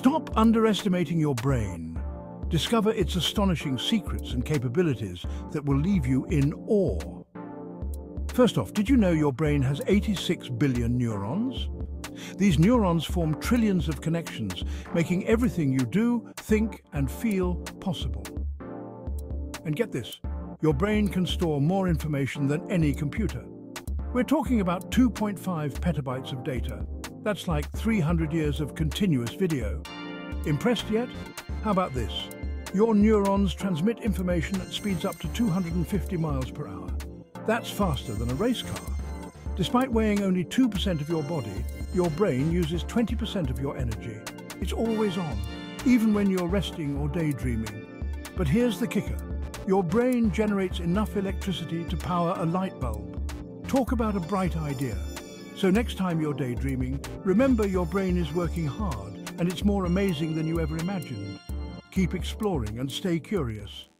Stop underestimating your brain. Discover its astonishing secrets and capabilities that will leave you in awe. First off, did you know your brain has 86 billion neurons? These neurons form trillions of connections, making everything you do, think and feel possible. And get this, your brain can store more information than any computer. We're talking about 2.5 petabytes of data. That's like 300 years of continuous video. Impressed yet? How about this? Your neurons transmit information at speeds up to 250 miles per hour. That's faster than a race car. Despite weighing only 2% of your body, your brain uses 20% of your energy. It's always on, even when you're resting or daydreaming. But here's the kicker. Your brain generates enough electricity to power a light bulb. Talk about a bright idea. So next time you're daydreaming, remember your brain is working hard and it's more amazing than you ever imagined. Keep exploring and stay curious.